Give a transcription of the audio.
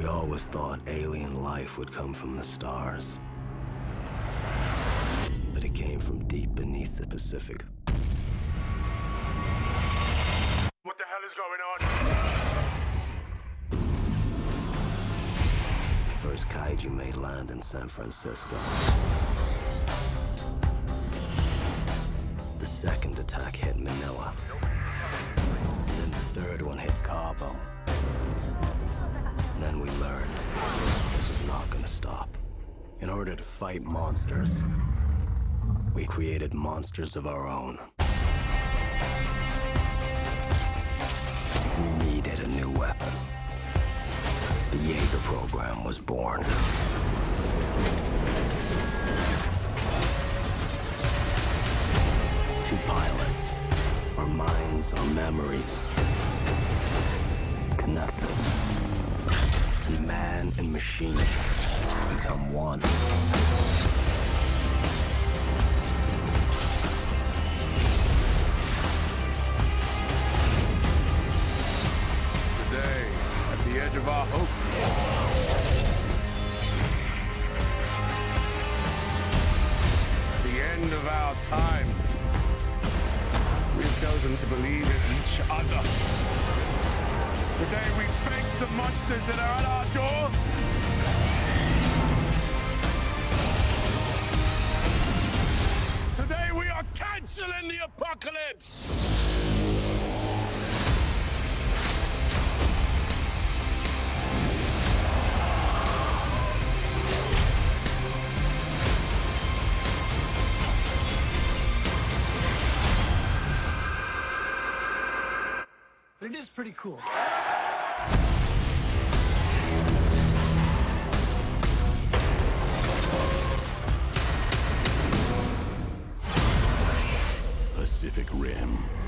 We always thought alien life would come from the stars. But it came from deep beneath the Pacific. What the hell is going on? The first kaiju made land in San Francisco. The second attack hit Manila. Order to fight monsters, we created monsters of our own. We needed a new weapon. The Jaeger program was born. Two pilots. Our minds, our memories. Connected. And man and machine become one. Today, at the edge of our hope. At the end of our time. We've chosen to believe in each other. Today we face the monsters that are at our door. The apocalypse. It is pretty cool. Pacific Rim.